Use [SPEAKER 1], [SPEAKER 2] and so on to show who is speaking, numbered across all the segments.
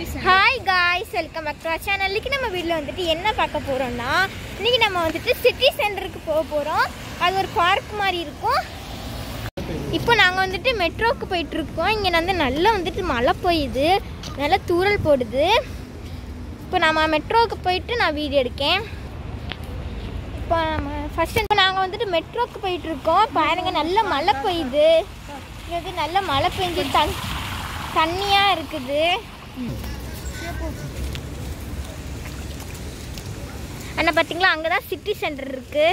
[SPEAKER 1] Hi guys welcome back to our channel நம்ம வீட்டில் வந்துட்டு என்ன பார்க்க போகிறோம்னா இன்றைக்கி நம்ம வந்துட்டு சிட்டி சென்டருக்கு போக போகிறோம் அது ஒரு பார்க் மாதிரி இருக்கும். இப்போ நாங்கள் வந்துட்டு மெட்ரோவுக்கு போயிட்டுருக்கோம். இங்கே வந்து நல்லா வந்துட்டு மழை பெய்யுது. நல்லா தூறல் போடுது. இப்போ நம்ம மெட்ரோவுக்கு போயிட்டு நான் வீடியோ எடுக்கேன். இப்போ நம்ம ஃபஸ்ட் இப்போ நாங்கள் வந்துட்டு மெட்ரோவுக்கு போயிட்டுருக்கோம். பாருங்கள் நல்ல மழை பெய்யுது. இங்கே வந்து நல்ல மழை பெஞ்சு தண் தண்ணியாக இருக்குது. அண்ணா பார்த்தீங்களா அங்கே தான் சிட்டி சென்டர் இருக்குது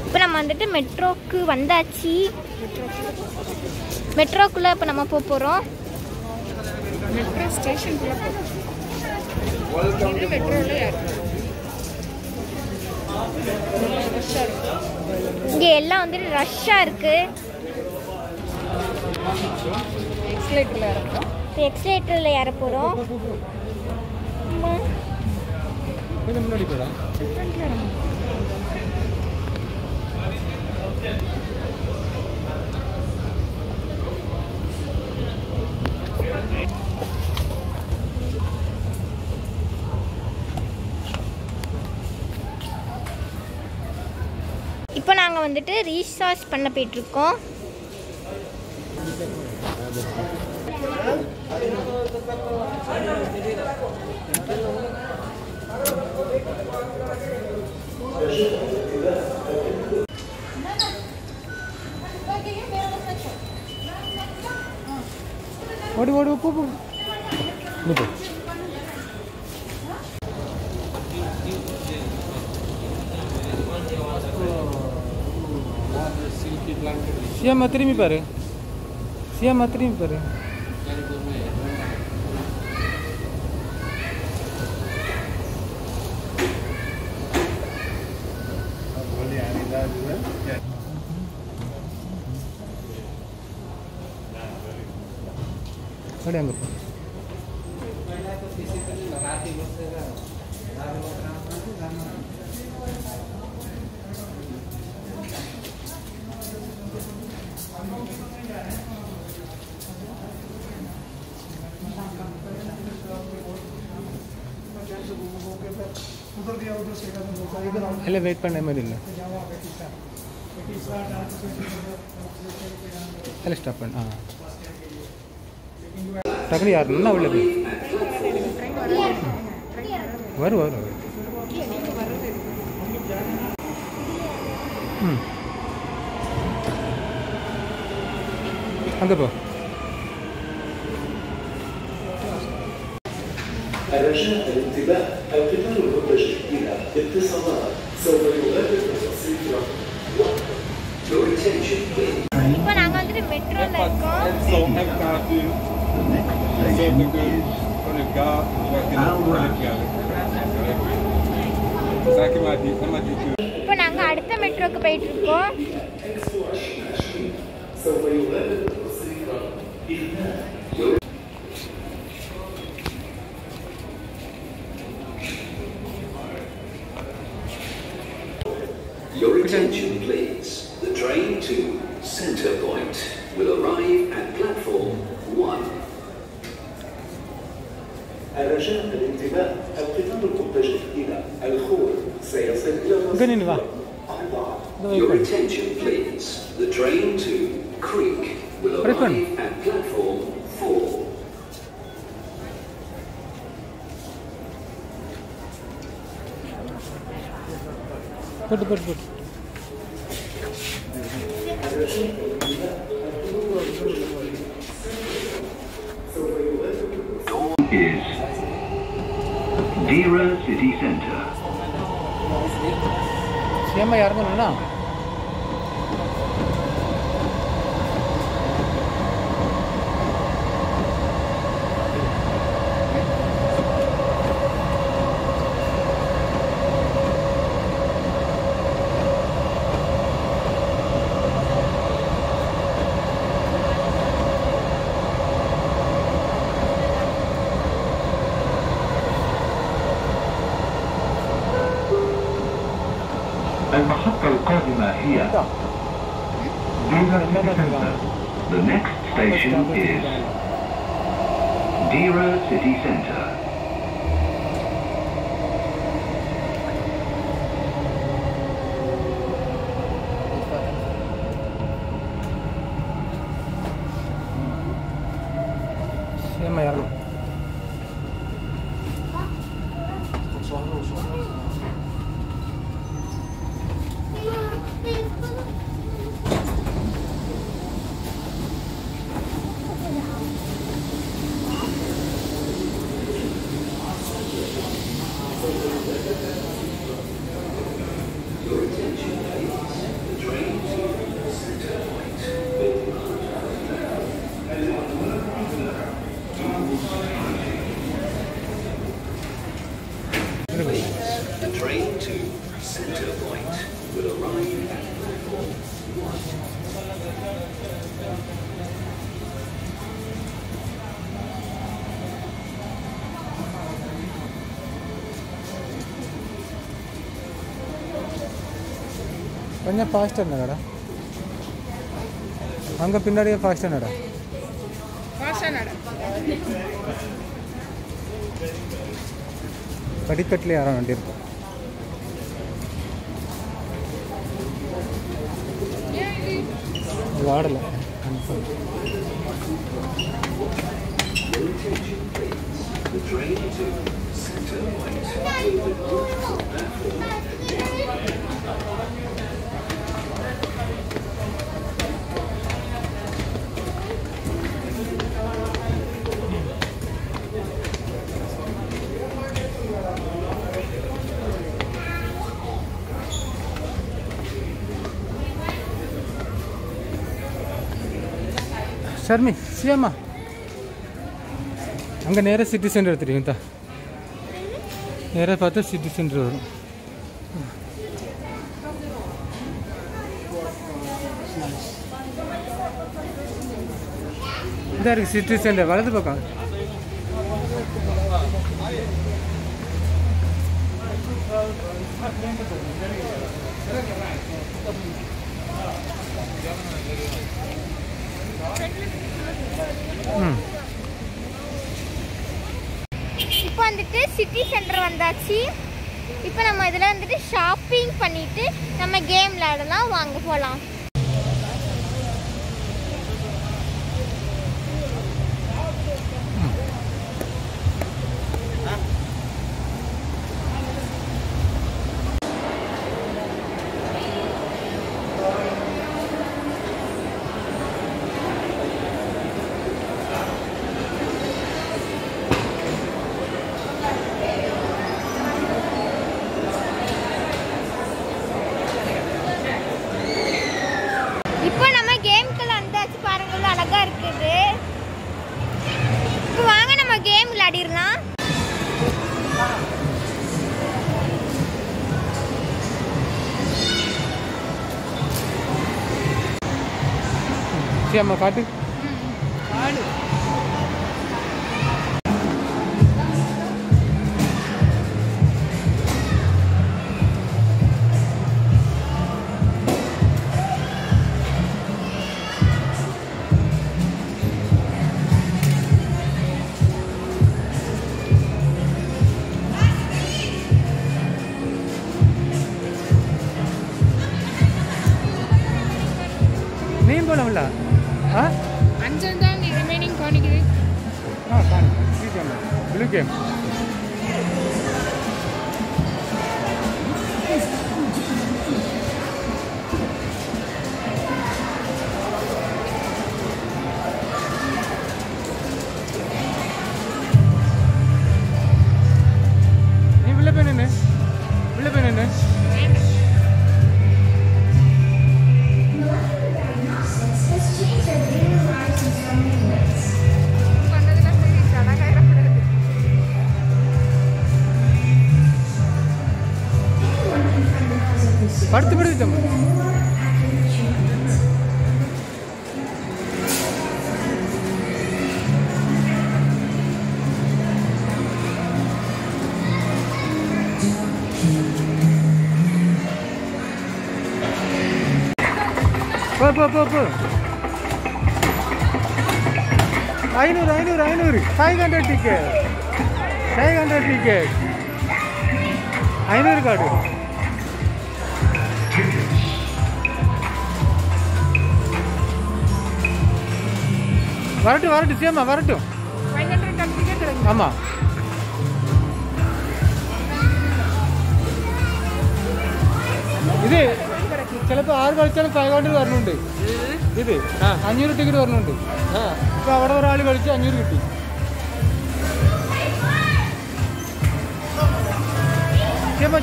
[SPEAKER 1] இப்போ நம்ம வந்துட்டு மெட்ரோக்கு வந்தாச்சு. மெட்ரோக்குள்ளே இப்போ நம்ம போக போகிறோம்
[SPEAKER 2] மெட்ரோ ஸ்டேஷன் மெட்ரோவில்
[SPEAKER 1] இங்கே எல்லாம் வந்துட்டு ரஷ்ஷாக இருக்குது
[SPEAKER 2] இருக்கும்
[SPEAKER 1] இப்போ எக்ஸலேட்டரில் ஏற போகிறோம்
[SPEAKER 3] முன்னாடி போடா
[SPEAKER 1] இப்போ நாங்கள் வந்துட்டு ரீசார்ஜ் பண்ண போயிட்டுருக்கோம்.
[SPEAKER 3] ஓடி ஓடி போ போ. सियाम अत्री भी पर। है सियाम अत्री में खड़े हैं வெயிட் பண்ண மாதிரி இல்லை இல்லை ஸ்டாப் பண்ண ஆ டக்குனு யார் நல்லா உள்ள போய் வரும் வரும் வரும் ம் அங்கே போ
[SPEAKER 4] الرجاء الانتباه القطار المتجه إلى اتصالات سوف يغادر تصير Your attention please.
[SPEAKER 1] இப்போ நாங்கள் வந்துட்டு மெட்ரோவில் இருக்கோம்
[SPEAKER 5] Som en kaffe. Som en kolega. Saki mati, sama di
[SPEAKER 1] இப்போ நாங்கள் அடுத்த மெட்ரோக்கு போயிட்டு இருக்கோம்
[SPEAKER 4] tudo compartilha Your attention, please. The train to Creek will arrive at platform 4.
[SPEAKER 3] Good, good,
[SPEAKER 4] good. Dera city center.
[SPEAKER 3] CM यार को ना
[SPEAKER 4] المحطة القادمة هي Dira City Center. The next station is Dira City Center.
[SPEAKER 3] Your attention, please.
[SPEAKER 4] The train
[SPEAKER 3] கொஞ்சம் ஃபாஸ்ட்டாக இருந்தாடா அங்கே பின்னாடியே ஃபாஸ்ட்டாக நடா படிக்கட்டில் யாரும் வண்டி இருக்கும்
[SPEAKER 4] The train to Center Point
[SPEAKER 3] Sharmi சியம்மா அங்கே நேராக சிட்டி சென்டர் தெரியும் தா நேராக பார்த்தா சிட்டி சென்டர் வரும். இதாக இருக்குது சிட்டி சென்டர் வலது பக்கம் ம்
[SPEAKER 1] இப்போ வந்துட்டு சிட்டி சென்டர் வந்தாச்சு. இப்போ நம்ம இதில் வந்துட்டு ஷாப்பிங் பண்ணிட்டு நம்ம கேம் விளையாடலாம். வாங்க போகலாம் இப்போ நம்ம கேம்குள்ள வந்தாச்சு பாருங்க இவ்வளவு அழகா இருக்குது இப்போ வாங்க நம்ம கேம் சரி
[SPEAKER 3] அம்மா காட்டு. படுத்து படுத்து தம்பி போ போ போ போ. ஐநூறு ஐநூறு ஐநூறு. Five hundred ticket five hundred ticket ஐநூறு கார்டு. வரட்டும் வரட்டும் சேமா வரட்டும்
[SPEAKER 2] ஃபைவ் ஹண்ட்ரட் டிக்கெட் கிடைக்கும்
[SPEAKER 3] ஆமாம் ഇത് ചിലപ്പോൾ ആറ് കളിച്ചാലും ഫൈവ് ഹൺഡ്രഡ് വരണുണ്ട് ഇത് അഞ്ഞൂറ് ടിക്കറ്റ് വരണുണ്ട് ഇപ്പൊ അവിടെ ഒരാൾ കളിച്ച് അഞ്ഞൂറ് കിട്ടി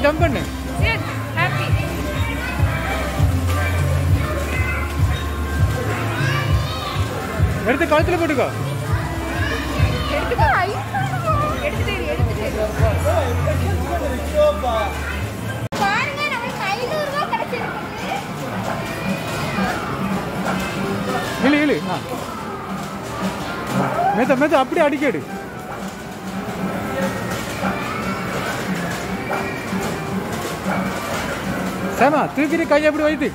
[SPEAKER 3] ജമ്പ് ഉണ്ട്
[SPEAKER 1] ரூபாய் கிடைச்சிருக்கு.
[SPEAKER 3] இழு இழு. ஆ. மேத்த மேத்த அப்படியே அடிக்கடு. சேமா தூக்கிட்டு கையை அப்படி வைத்து.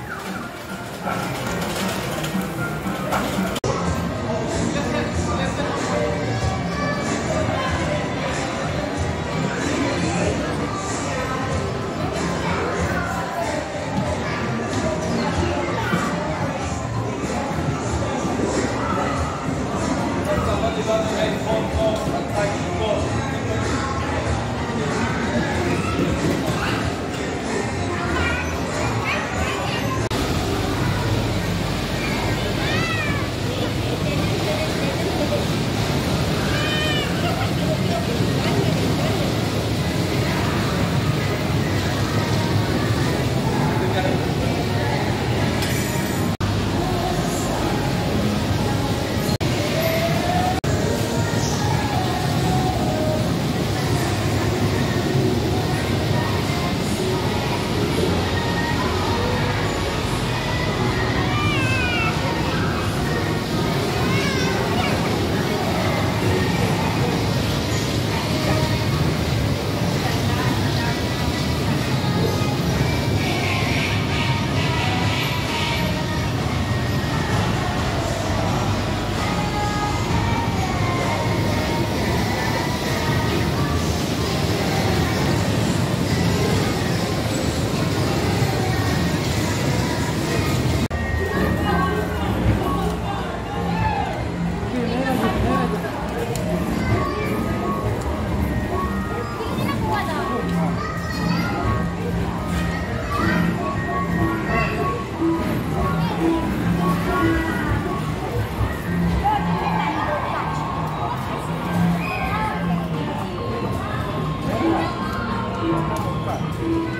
[SPEAKER 1] இப்போ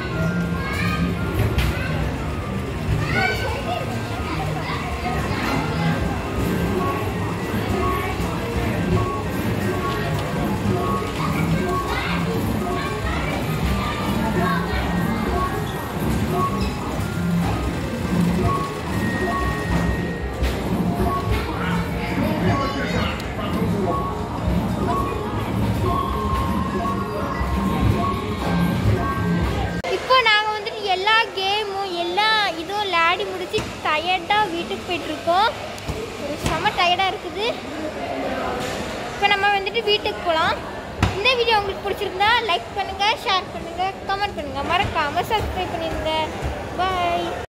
[SPEAKER 1] நம்ம வீட்டுக்கு போகலாம் இந்த வீடியோ உங்களுக்கு பிடிச்சிருந்தா லைக் பண்ணுங்கள் ஷேர் பண்ணுங்கள் கமெண்ட் பண்ணுங்கள் மறக்காமல் சப்ஸ்கிரைப் பண்ணிடுங்க பாய்